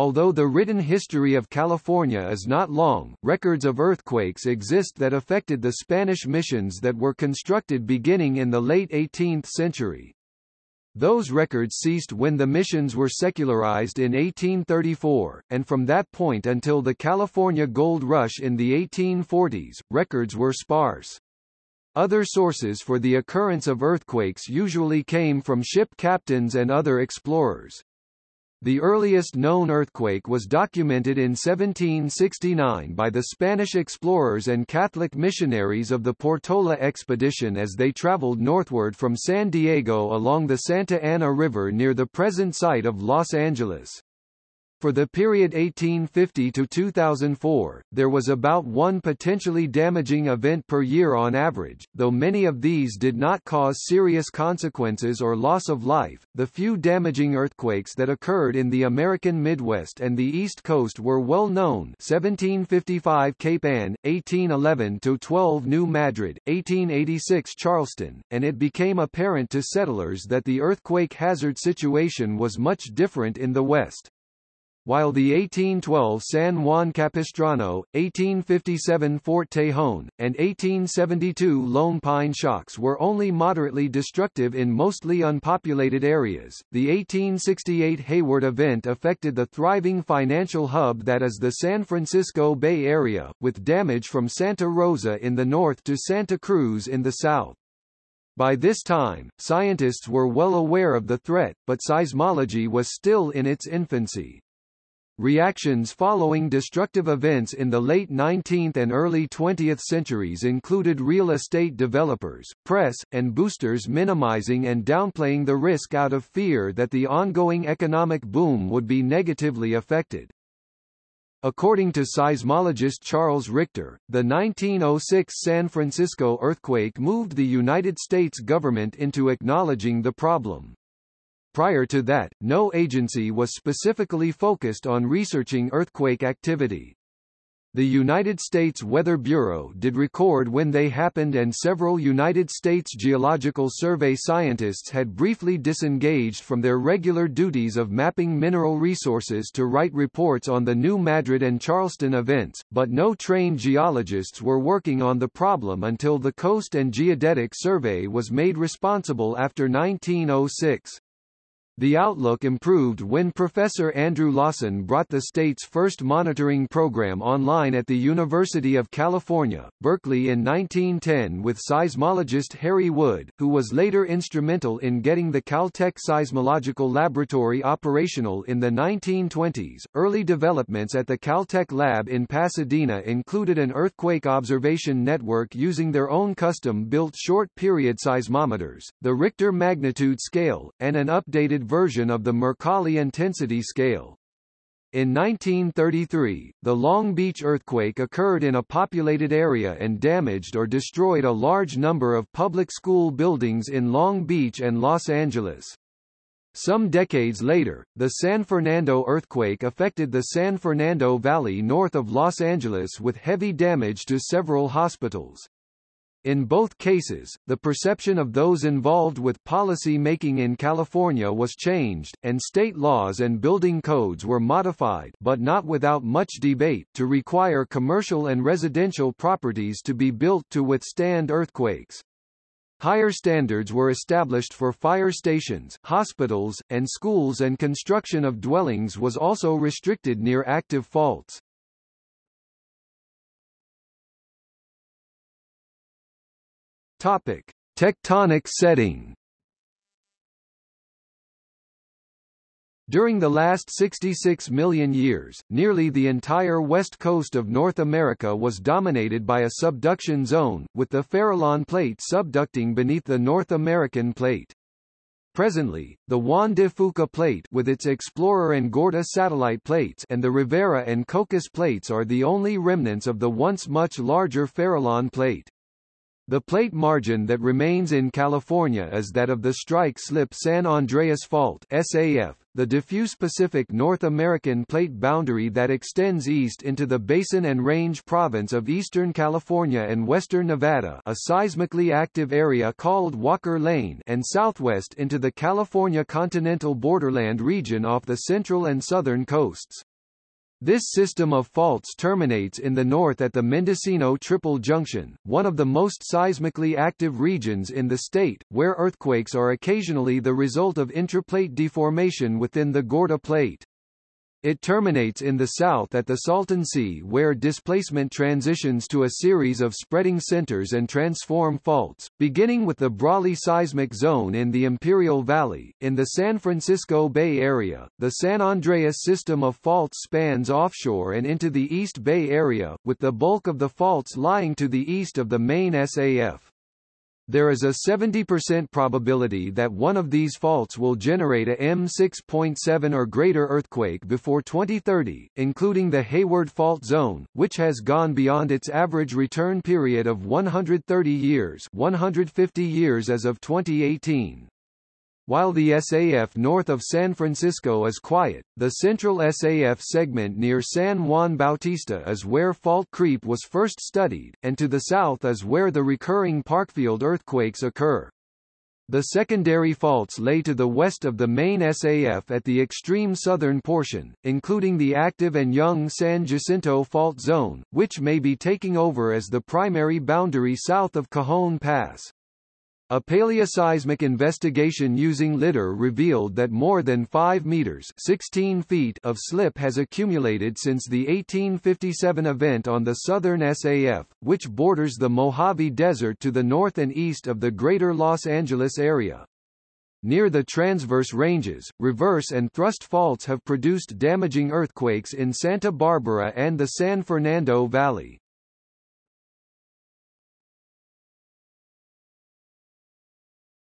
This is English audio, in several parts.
Although the written history of California is not long, records of earthquakes exist that affected the Spanish missions that were constructed beginning in the late 18th century. Those records ceased when the missions were secularized in 1834, and from that point until the California Gold Rush in the 1840s, records were sparse. Other sources for the occurrence of earthquakes usually came from ship captains and other explorers. The earliest known earthquake was documented in 1769 by the Spanish explorers and Catholic missionaries of the Portola expedition as they traveled northward from San Diego along the Santa Ana River near the present site of Los Angeles. For the period 1850 to 2004, there was about one potentially damaging event per year on average, though many of these did not cause serious consequences or loss of life. The few damaging earthquakes that occurred in the American Midwest and the East Coast were well known 1755 Cape Ann, 1811 to 12 New Madrid, 1886 Charleston, and it became apparent to settlers that the earthquake hazard situation was much different in the West while the 1812 San Juan Capistrano, 1857 Fort Tejon, and 1872 Lone Pine shocks were only moderately destructive in mostly unpopulated areas, the 1868 Hayward event affected the thriving financial hub that is the San Francisco Bay Area, with damage from Santa Rosa in the north to Santa Cruz in the south. By this time, scientists were well aware of the threat, but seismology was still in its infancy. Reactions following destructive events in the late 19th and early 20th centuries included real estate developers, press, and boosters minimizing and downplaying the risk out of fear that the ongoing economic boom would be negatively affected. According to seismologist Charles Richter, the 1906 San Francisco earthquake moved the United States government into acknowledging the problem. Prior to that, no agency was specifically focused on researching earthquake activity. The United States Weather Bureau did record when they happened and several United States Geological Survey scientists had briefly disengaged from their regular duties of mapping mineral resources to write reports on the New Madrid and Charleston events, but no trained geologists were working on the problem until the Coast and Geodetic Survey was made responsible after 1906. The outlook improved when Professor Andrew Lawson brought the state's first monitoring program online at the University of California, Berkeley in 1910 with seismologist Harry Wood, who was later instrumental in getting the Caltech Seismological Laboratory operational in the 1920s. Early developments at the Caltech lab in Pasadena included an earthquake observation network using their own custom-built short-period seismometers, the Richter magnitude scale, and an updated version of the Mercalli intensity scale. In 1933, the Long Beach earthquake occurred in a populated area and damaged or destroyed a large number of public school buildings in Long Beach and Los Angeles. Some decades later, the San Fernando earthquake affected the San Fernando Valley north of Los Angeles with heavy damage to several hospitals. In both cases, the perception of those involved with policy making in California was changed, and state laws and building codes were modified but not without much debate to require commercial and residential properties to be built to withstand earthquakes. Higher standards were established for fire stations, hospitals, and schools and construction of dwellings was also restricted near active faults. Topic: Tectonic setting. During the last 66 million years, nearly the entire west coast of North America was dominated by a subduction zone, with the Farallon Plate subducting beneath the North American Plate. Presently, the Juan de Fuca Plate with its Explorer and Gorda satellite plates and the Rivera and Cocos plates are the only remnants of the once much larger Farallon Plate. The plate margin that remains in California is that of the strike-slip San Andreas Fault SAF, the diffuse Pacific North American plate boundary that extends east into the Basin and Range province of eastern California and western Nevada a seismically active area called Walker Lane and southwest into the California continental borderland region off the central and southern coasts. This system of faults terminates in the north at the Mendocino Triple Junction, one of the most seismically active regions in the state, where earthquakes are occasionally the result of intraplate deformation within the Gorda Plate. It terminates in the south at the Salton Sea where displacement transitions to a series of spreading centers and transform faults, beginning with the Brawley seismic zone in the Imperial Valley. In the San Francisco Bay Area, the San Andreas system of faults spans offshore and into the East Bay Area, with the bulk of the faults lying to the east of the main SAF there is a 70% probability that one of these faults will generate a M6.7 or greater earthquake before 2030, including the Hayward Fault Zone, which has gone beyond its average return period of 130 years 150 years as of 2018. While the SAF north of San Francisco is quiet, the central SAF segment near San Juan Bautista is where fault creep was first studied, and to the south is where the recurring Parkfield earthquakes occur. The secondary faults lay to the west of the main SAF at the extreme southern portion, including the active and young San Jacinto Fault Zone, which may be taking over as the primary boundary south of Cajon Pass. A paleoseismic investigation using lidar revealed that more than 5 meters 16 feet of slip has accumulated since the 1857 event on the southern SAF, which borders the Mojave Desert to the north and east of the greater Los Angeles area. Near the transverse ranges, reverse and thrust faults have produced damaging earthquakes in Santa Barbara and the San Fernando Valley.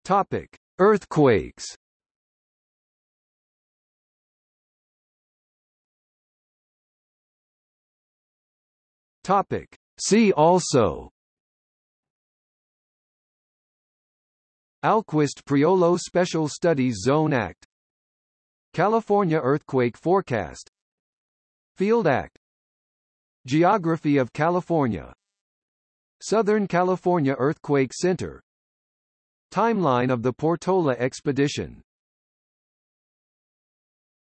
Topic: Earthquakes. Topic: See also. Alquist-Priolo Special Studies Zone Act. California Earthquake Forecast. Field Act. Geography of California. Southern California Earthquake Center Timeline of the Portola expedition